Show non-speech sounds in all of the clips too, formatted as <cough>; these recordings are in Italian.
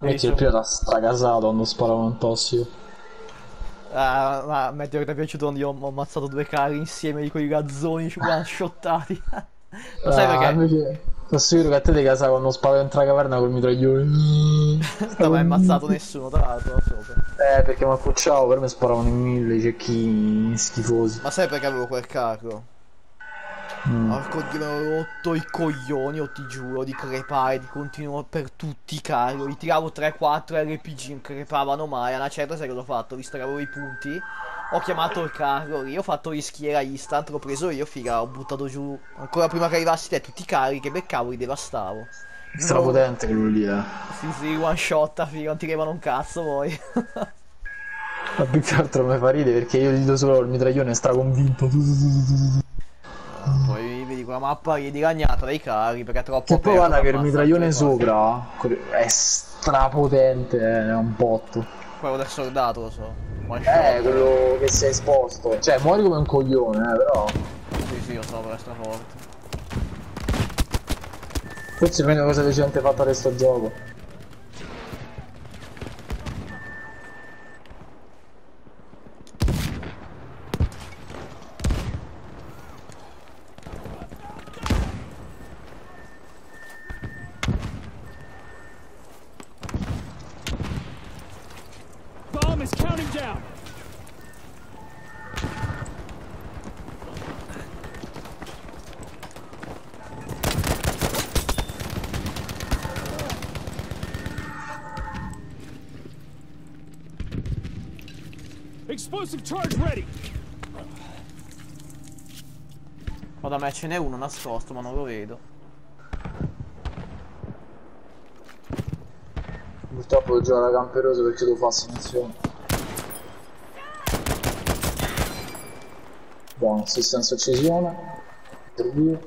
Metti il primo da stracasato quando sparavo un tossico. Ah, ma Meteor ti è piaciuto quando io ho ammazzato due carri insieme di quei gazzoni <laughs> shottati. <laughs> Lo sai Ah, perché? invece sono sicuro che a te ti casa quando sparo dentro la caverna col mitraglione. <laughs> Non hai ammazzato nessuno, tra l'altro. Eh, perché mi accucciavo, per me sparavano in mille cecchini schifosi. Ma sai perché avevo quel carro? Mm. Porco dio, avevo rotto i coglioni, io ti giuro, di crepare di continuo per tutti i carri. Li tiravo 3-4 RPG, non crepavano mai. A una certa sai cosa ho fatto? Visto che avevo i punti, ho chiamato il carro lì, ho fatto rischiera instant, l'ho preso io, figa, ho buttato giù. Ancora prima che arrivassi te tutti i carri che beccavo, li devastavo. Strapotente quello lì, eh. Sì, sì, one shot, figa, non ti levano un cazzo poi. Ma più che altro mi fa ridere perché io gli do solo il mitraglione straconvinto. Vedi quella mappa lì dilagnata dai carri perché è troppo Che poi guarda che il mitraglione sopra è strapotente, è un botto. Quello del soldato, lo so. Eh, quello che si è esposto. Cioè, muori come un coglione, eh, però. Sì, sì, lo so, però è straforte. Forse è l'unica cosa decente fatta di sto gioco. Counting down. Explosive charge ready. Ma da me ce n'è uno nascosto, ma non lo vedo. Purtroppo devo giocare da camperoso perché devo fare assegnazione. Buono, assistenza uccisione. Interview.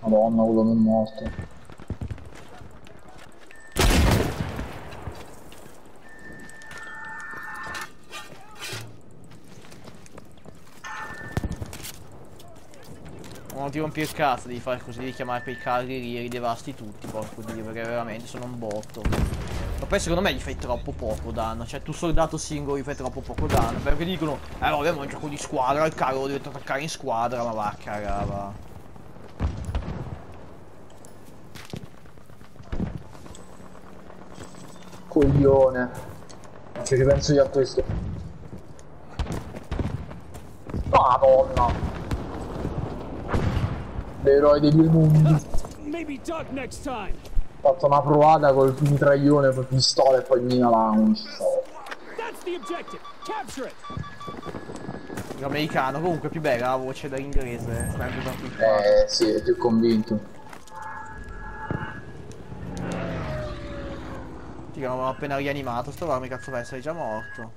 Madonna, quello non è morto. Non ti rompi il cazzo di fare così, di chiamare quei carri lì e li devasti tutti, porco dio, perché veramente sono un botto. Ma poi secondo me gli fai troppo poco danno, cioè tu soldato singolo gli fai troppo poco danno, perché dicono, eh vabbè ma è un gioco di squadra, il carro lo devi attaccare in squadra, ma va a cagare, va. Coglione. Ci ripenso io a questo. Madonna. L'eroe dei due mondi. Ho fatto una provata col mitraglione, con pistola e poi mina lounge. Capture it. L'americano comunque è più bella la voce dall'inglese, qui. Eh sì, è più convinto. Ti avevo appena rianimato, sto mi cazzo vai, sei già morto.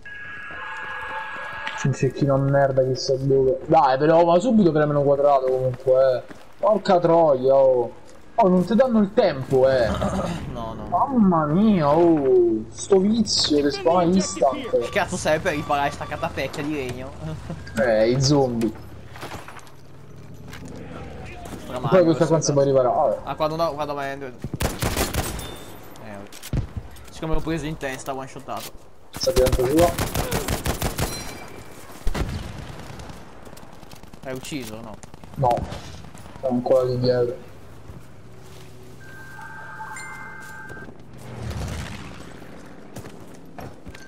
C'è un cecchino a merda chissà dove. Dai, però ma subito premeno quadrato comunque, eh. Porca troia, oh. Oh, non ti danno il tempo, eh. <coughs> No, no. Mamma mia, oh. Sto vizio che spawna Che instant. cazzo serve per riparare sta catapecchia di legno? <laughs> Eh, i zombie. Stramago, Poi questa qua si può riparare. Vabbè. Ah, quando no, quando me... Eh, siccome l'ho preso in testa, one shotato. Sta diventa sua. Hai ucciso, no? No. È ancora lì dietro.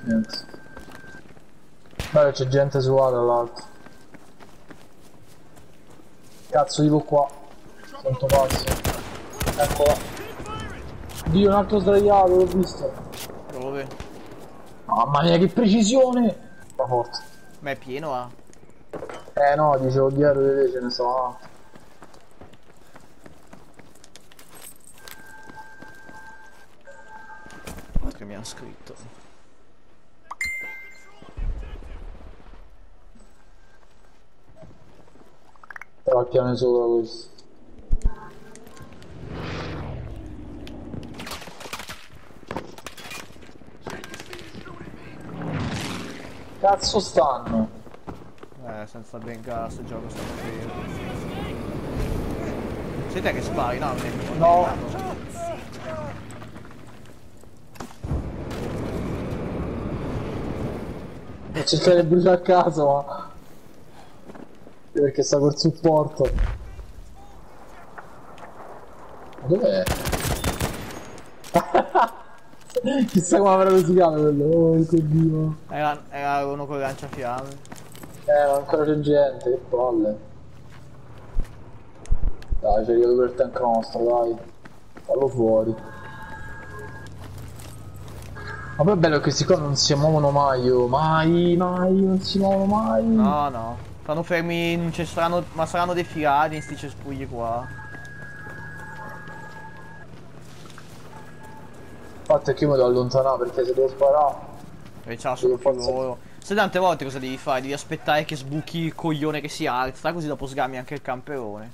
Niente. Guarda c'è gente su A dall'alto. Cazzo tipo qua. Quanto pazzo. Ecco qua. Dio un altro sdraiato, l'ho visto. Dove? Mamma mia che precisione! Va forte. Ma è pieno, ah. Eh no, dicevo dietro di te ce ne so. Scritto. Però il piano è sopra questo. cazzo stanno? Eh, senza bengala sto gioco sta fermo. Sei te che spari? No, No. Cercare bruciare a caso, ma... Perché sta col supporto. Ma dov'è? <laughs> Chissà come avrà rosicato quello, oh mio dio. Era, era uno con lanciafiamme. Eh, ma ancora c'è gente, che palle. Dai, c'è arrivato pure il tank nostro, dai. Fallo fuori. Ma poi è bello che questi qua non si muovono mai, oh. Mai, mai, non si muovono mai. No, no. Stanno fermi, non ci saranno, ma saranno defilati in sti cespugli qua. Infatti è che io mi devo allontanare perché se devo sparare. E ciao, sono più loro. Sai tante volte cosa devi fare? Devi aspettare che sbuchi il coglione che si alza, così dopo sgami anche il camperone.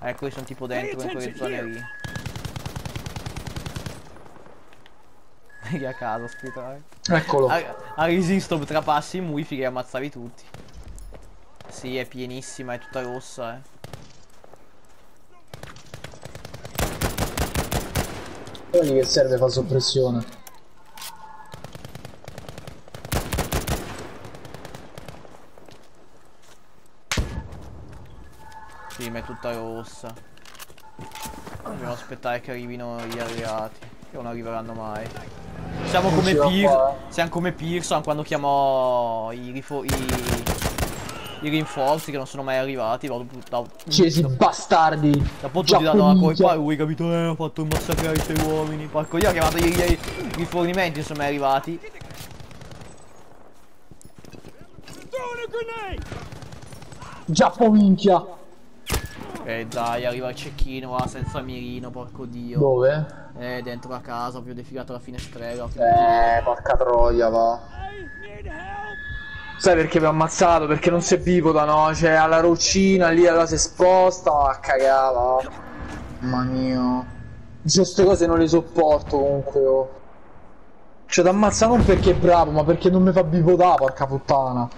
Ecco, io sono tipo dentro in quelle zone lì. Vedi a casa, ospitare. Eccolo. A, a resisto trapassi in wifi che ammazzavi tutti. Sì, è pienissima, è tutta rossa, eh. Quelli che serve fa soppressione. Sì, ma è tutta rossa. Dobbiamo aspettare che arrivino gli alleati. Che non arriveranno mai. Siamo Non come eh. Siamo come Pearson quando chiamò i, rifo- i, i rinforzi che non sono mai arrivati. Dopo, dopo, Cesi bastardi. dopo tutti danno la colpa a lui, capito? Eh, ho fatto massacrare i suoi uomini. Porco io ho chiamato i, i, i rifornimenti, non sono mai arrivati. Giappo minchia. E dai, arriva il cecchino là senza mirino, porco dio. Dove? Eh, dentro la casa, ho più defilato la finestrella. ho più- Eh, porca troia, va. I need help! Sai perché mi ha ammazzato? Perché non si è vivo da no? Cioè, alla roccina lì, allora si esposta, ma a cagare, va. Mamma mia. Queste cose non le sopporto comunque, oh. Cioè, ti ammazza non perché è bravo, ma perché non mi fa bivotare, porca puttana.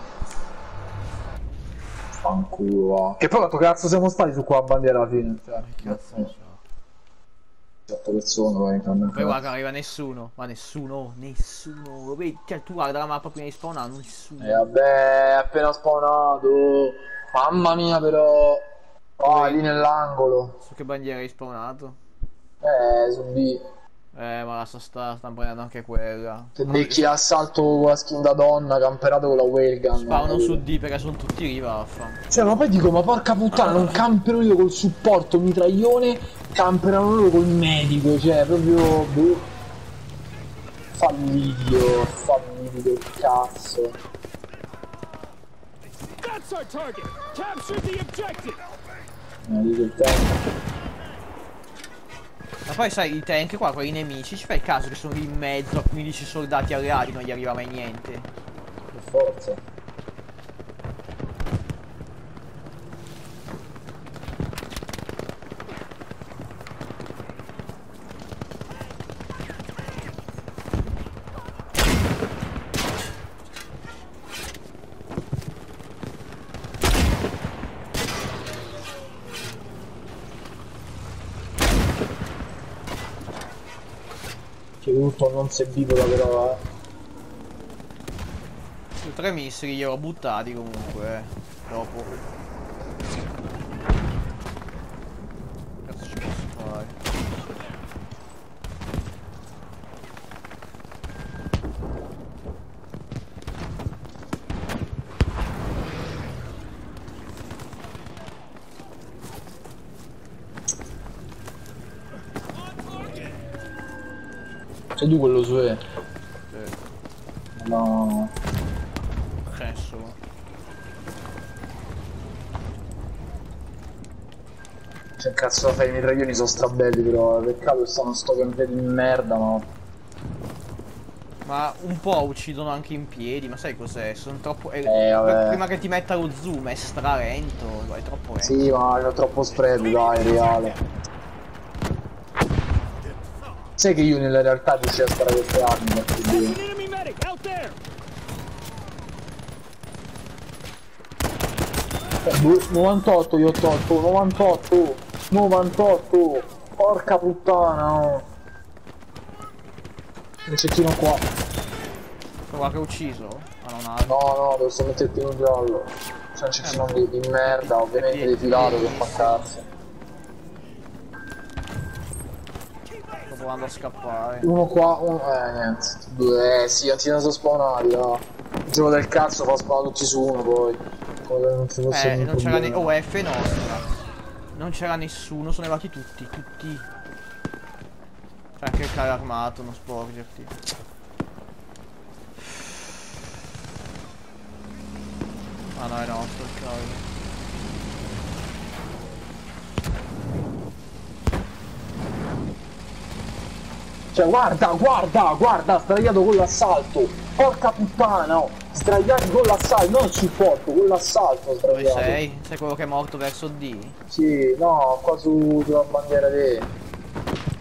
Fanculo. Che poi quanto cazzo siamo stati su qua a bandiera alla fine? Cioè, Cazzo. 7 persone, vai, Poi guarda, non arriva nessuno. Ma nessuno, nessuno. Lo vedi? Cioè, tu guarda la mappa prima di spawnare, nessuno. E vabbè, è appena spawnato. Mamma mia, però. Ah, lì nell'angolo. Su che bandiera hai spawnato? Eh, su B. Eh, ma lascia sta, stanno prendendo anche quella. Se becchi l'assalto con la skin da donna, camperato con la Wellgun. Spawnano su D perché sono tutti lì, vaffa. Cioè, ma poi dico, ma porca puttana, non campero io col supporto mitraglione, camperano loro col medico, cioè, proprio. Boh. Fallidio, fallidio cazzo. That's our target! Capture the objective! Eh. Ma poi sai, i tank qua, quelli nemici, ci fai caso che sono lì in mezzo a 15 soldati alleati, non gli arriva mai niente. Per forza. Tutto non da però, eh. Su tre missili li ho buttati comunque, eh. Dopo. Cazzo ci posso fare? Tu quello su E. Sì. No. Adesso. Cioè cazzo da fare i mitraglioni sono strabelli però, peccato che stanno sto campione di merda ma. Ma un po' uccidono anche in piedi, ma sai cos'è? Sono troppo. eh, Eh, vabbè. prima che ti metta lo zoom è stralento, è troppo lento. Sì ma c'è troppo spread, dai, reale. Sai che io nella realtà riuscirò a sparare queste armi, eh, 98 gli ho tolto, 98, 98, porca puttana. Oh. Un cecchino qua. Quello che ho ucciso? No, no, devo metterti in giallo. C'è un cecchino di, merda, ovviamente defilato per fa cazzo. Provando a scappare. Uno qua, uno... Eh, niente. Due, eh sì, sono spawnati, no. Il gioco del cazzo fa spawnare tutti su uno poi. Come non ci fosse Eh, non c'era ne... Oh, F nostra. Non c'era nessuno, sono arrivati tutti, tutti. C'è anche il carro armato, non sporgerti. Ah no, è nostro il carro. Cioè, guarda, guarda, guarda, sdraiato con l'assalto. Porca puttana, oh. Sdraiati con l'assalto, non sul porto, con l'assalto Dove sdraiato. sei? Sei quello che è morto verso D? Sì, no, qua su sulla bandiera di...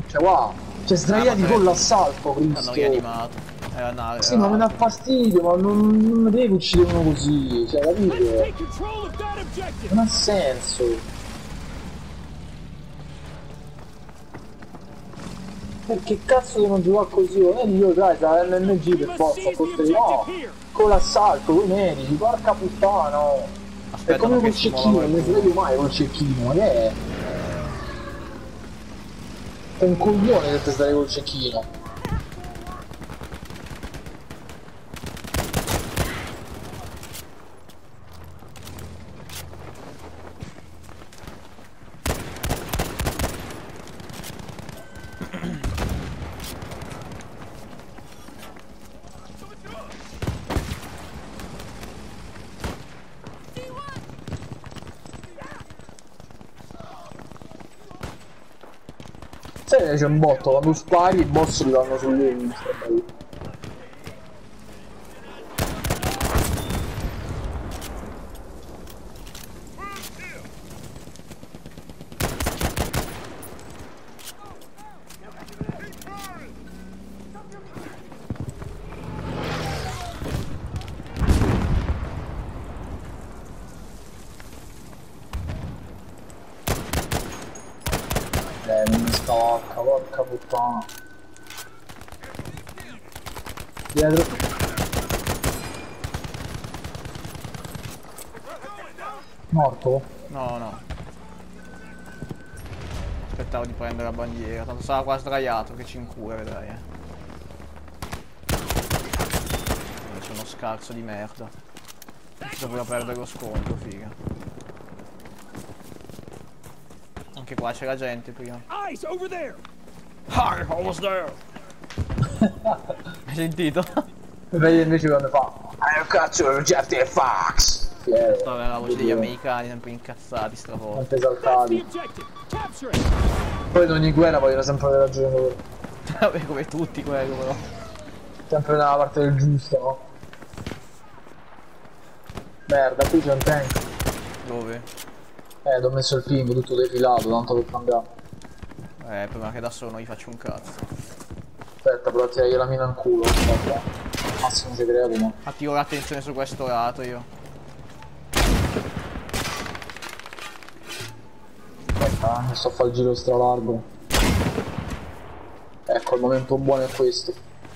Cioè, wow. Cioè, sdraiati Ah, con l'assalto, Hanno Cristo. rianimato. Era nave. Sì, ma mi dà fastidio, ma non, non devi uccidere uno così, cioè, objective. Non ha senso. Perché cazzo devono giocare così? Non è io, dai, da LNG per forza, forse no. Con l'assalto, con i medici, porca puttana. oh. È Aspetta, come che col si cecchino, non mi qualcuno. sveglio mai col cecchino, ma che è? È un coglione che te stare col cecchino. Che c'è un botto, quando spari i boss li vanno sul Morto? No, no. Aspettavo di prendere la bandiera, tanto sarà qua sdraiato che ci incura, vedrai. Eh. Dove C'è uno scarso di merda. Doveva perdere lo scontro, figa. Anche qua c'era gente prima. Eyes over there. Hi, almost there! <laughs> Hai sentito? Vedi invece quando fa I cazzo objective Fox Fiero, Questa era la voce degli americani, sempre incazzati, stravolti. esaltati. Poi in ogni guerra vogliono sempre avere ragione loro <laughs> Vabbè, come tutti quello però. Sempre nella parte del giusto, no? Merda, qui c'è un tank Dove? Eh, ho messo il ping, tutto defilato, tanto per cambiare Eh, prima che da solo non gli faccio un cazzo. Aspetta, però tirare la mina in culo Vabbè Massimo segreto, ma Attiro l'attenzione su questo lato io. Sto a fare il giro stralargo. Ecco, il momento buono è questo.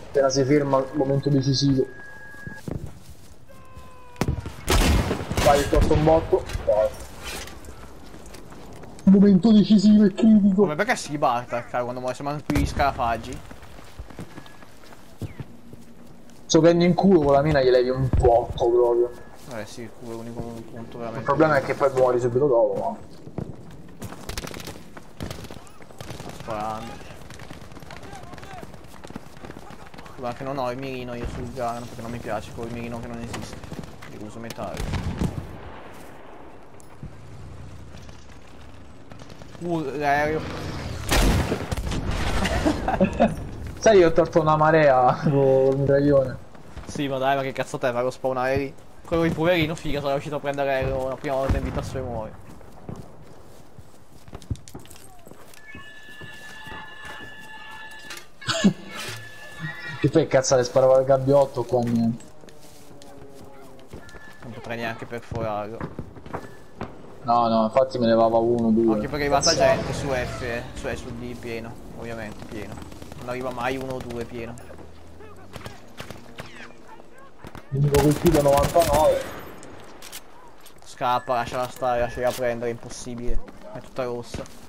Appena si ferma il momento decisivo. Vai, il un botto. Momento decisivo e critico. Come perché si batta, caro, quando muore? Sembrano qui gli scarafaggi? Se prendi in culo con la mina gli levi un botto proprio. Eh sì, l'unico punto Il veramente. problema è che poi muori subito dopo ma Sparando. Ma che non ho il mirino io sul gun perché non mi piace con il mirino che non esiste. Io uso metallo. Uh, l'aereo. <laughs> Sai io ho torto una marea con il mitraglione Sì, ma dai, ma che cazzo te, farò spawnare lì. Quello di poverino, figa, sono riuscito a prendere l'aereo la prima volta in vita sua e muore. Che poi cazzate sparava il gabbiotto qua niente Non potrei neanche perforarlo. No, no, infatti me ne levava uno, due. Anche perché è arrivata gente su F, eh, su, su D pieno, ovviamente pieno. Non arriva mai uno o due pieno. L'unico colpito 99. Scappa, lasciala stare, lasciala prendere, è impossibile. È tutta rossa.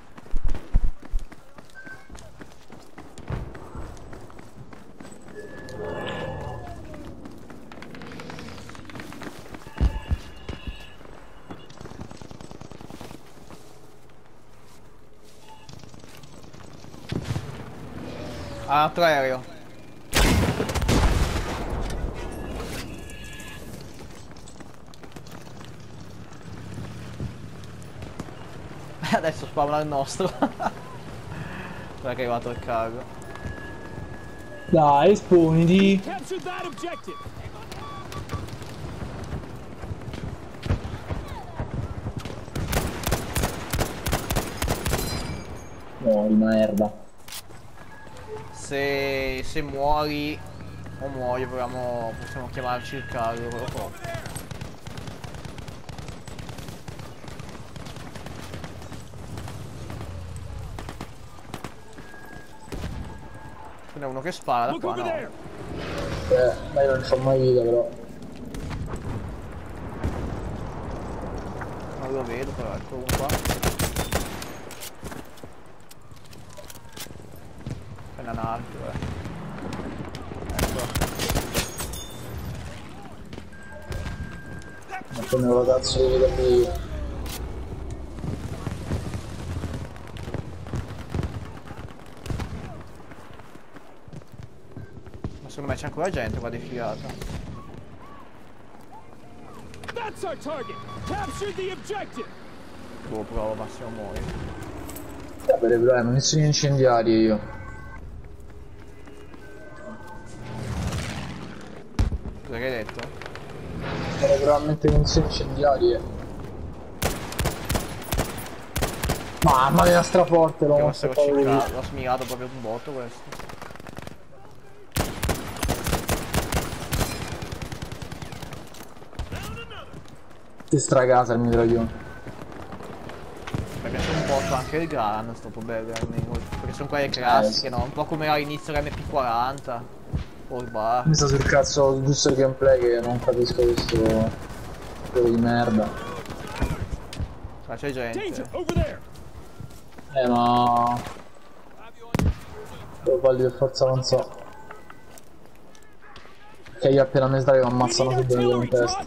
Ah, altro aereo. <laughs> Adesso spawna il nostro. <laughs> Perché è arrivato il cargo. Dai, esponiti. Capture that objective. Se, se muori o muoio proviamo, possiamo chiamarci il cargo, quello qua. Ce n'è uno che spara da Look qua, no? Eh, ma io non c'ho mai vita però. Non lo vedo però, ecco uno qua. È un altro, eh. Ecco. Ma come lo cazzo di vita io. Ma secondo me c'è ancora gente qua defilata. That's our target. Capture the objective. Boh, provo, Massimo muori. Sapere però, eh, munizioni incendiarie io. Sono veramente munizioni incendiarie. Mamma mia, straforte l'ho Io mosso l'ho smirato proprio un botto questo. Ti stragasa il mitraglione. Mi piace un botto anche il Gran, sto bello. Perché sono quelle classiche, no? Un po' come all'inizio l'MP40. Il bar. Mi sta sul cazzo giusto il gameplay che non capisco questo quello di merda. Ma c'è gente. Eh ma. Devo farli per forza non so. Che io appena mi sdraio ammazzano subito in testa.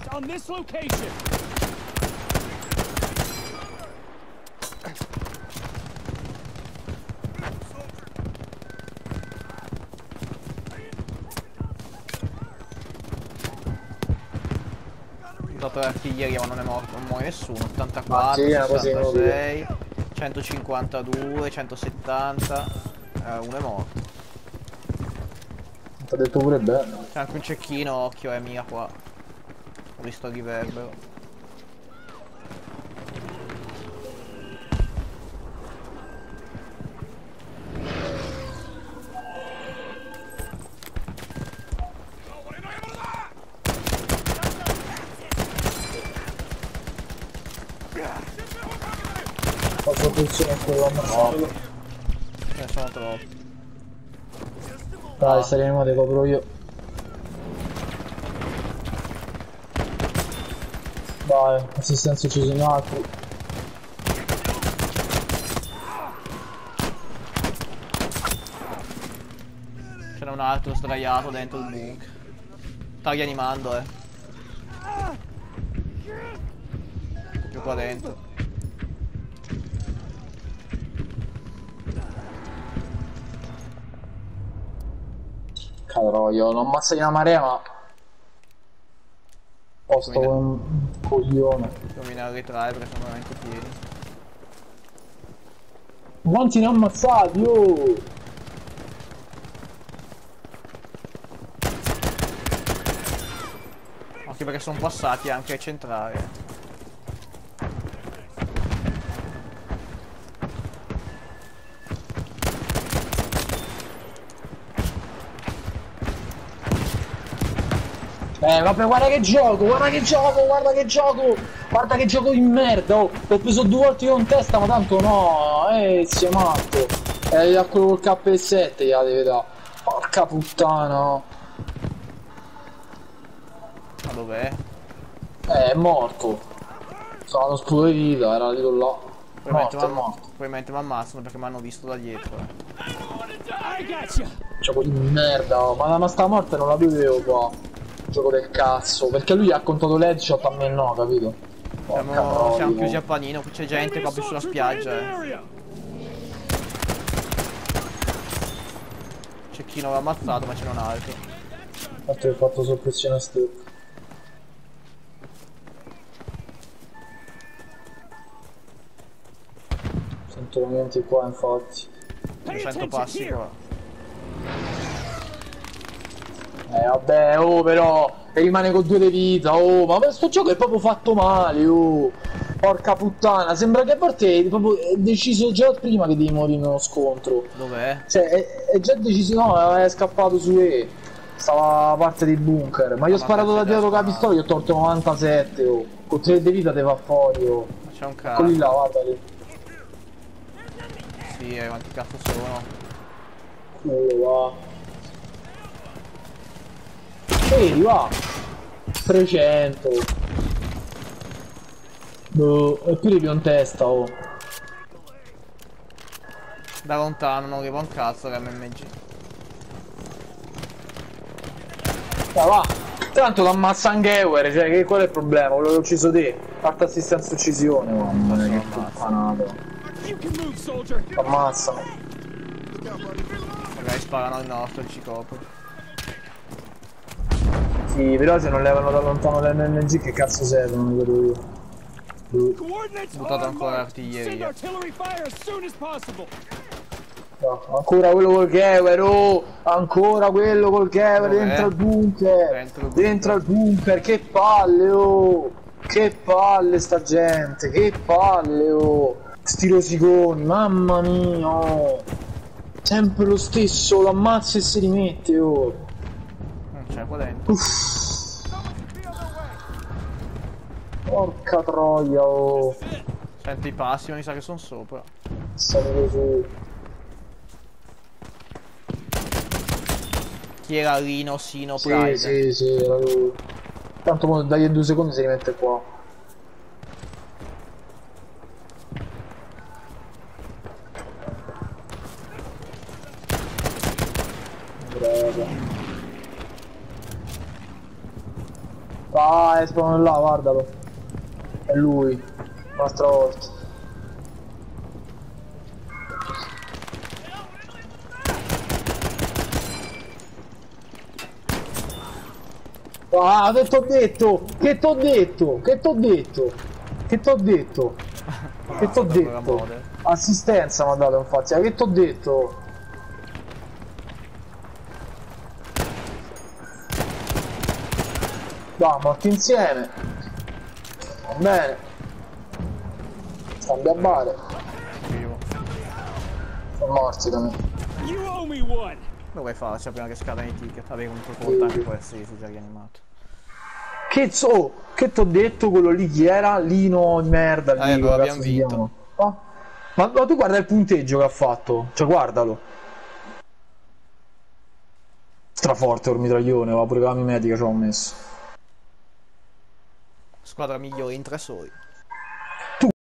Dato l'artiglieria ma non è morto, non muore nessuno. Ma 84, sì, è una cosa 66, 152, 170. Eh, uno è morto. Ho detto pure bene. C'è anche un cecchino, occhio, è mia qua. Ho visto il riverbero. Faccio attenzione a quello ammazzato. Ce ne sono troppi. Dai, saremo te copro io. Vai, assistenza ci sono altri. C'era un altro sdraiato dentro il bunker. Sta rianimando, eh. Qua dentro. Cavolo, io non ammazzo di una marea ma... Posto un coglione. Domina a ritrarre perché sono veramente pieni. Quanti ne ho ammazzati, oh! Anche perché sono passati anche ai centrali. Eh. Vabbè, guarda che gioco, guarda che gioco, guarda che gioco, guarda che gioco di merda, oh, l'ho preso due volte io in testa, ma tanto no, eh, sei matto. Eh, a quello col KS7 gliela deve dare. Porca puttana. Ma dov'è? Eh, è morto. Stava uno scudo di vita, era lì là. Morto, Probabilmente è mi morto. probabilmente mi ammazzano perché mi hanno visto da dietro. eh. Gioco di merda, oh. ma, ma sta morte non la vedevo qua. Gioco del cazzo, perché lui ha contato l'headshot, a me no, capito? Porca Siamo, siamo chiusi a panino, qui c'è gente proprio sulla spiaggia. eh. C'è chi non l'ha ammazzato ma ce n'è un altro. Infatti ho fatto soppressione a step. Sento lamenti qua infatti. Pay 200 attention passi qua. Eh vabbè, oh però rimane con due di vita, oh, ma questo gioco è proprio fatto male, oh. Porca puttana, sembra che a volte è proprio è deciso già prima che devi morire in uno scontro. Dov'è? Cioè, è, è già deciso, no, è scappato su E. Stava a parte dei bunker. Ma io ho sparato da dietro con la pistola, gli ho tolto 97, oh. Con 3 di vita te va fuori, oh. C'è un cazzo. là, guarda lì. Sì, eh, quanti cazzo sono? Culo, va. Vedi, va. 300. Boh, e più in testa, oh. Da lontano non arriva un cazzo che MMG. Va, va. Tanto l'ammazza anche Ewer, cioè che qual è il problema? Quello che ho ucciso te. Fatta assistenza uccisione, mamma mia, che soldier. Ammazzano. Magari sparano al nostro, ci Sì, però se non levano da lontano l'MMG che cazzo servono, non vedo io. Buttato ancora l'artiglieria. No, ancora quello col Kever, oh! Ancora quello col Kever dentro al bunker! Dentro il bunker. Dentro al bunker, che palle, oh! Che palle sta gente, che palle, oh! Sti rosiconi, mamma mia, oh! Sempre lo stesso, lo ammazza e si rimette, oh! Qua dentro. Uff. Porca troia, oh! Sento i passi, ma mi sa che sono sopra. Salire su. Chi era Rino, Sino, Sì, Pride? sì, sì, era lui. Tanto dagli due secondi si rimette qua. Ah, esplode là, guardalo. È lui. Un'altra volta. Ah, che t'ho detto? Che t'ho detto? Che t'ho detto? Che t'ho detto? <laughs> Che t'ho detto? Assistenza mi ha dato infatti, che t'ho detto? Dai, morti insieme. Va bene. Scambia a bare. Vivo. Sono morti da me. You owe me one. Dovrei farci prima che scadano i ticket. Vabbè, comunque conta anche può essere già rianimato. Che so, che t'ho detto quello lì chi era? Lino di merda lì, Eh, cazzo abbiamo si vinto. Ah, Ma, ma tu guarda il punteggio che ha fatto, cioè guardalo. Straforte il mitraglione, va pure la mimetica ci ho messo. Squadra migliore in tre soli.